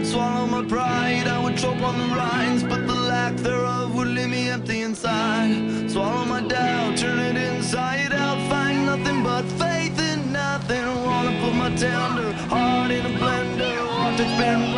would swallow my pride, I would choke on the rinds, but the lack thereof would leave me empty inside. Swallow my doubt, turn it inside out, find nothing but faith in nothing. Wanna put my tender heart in a blender, want to experiment.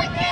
Okay.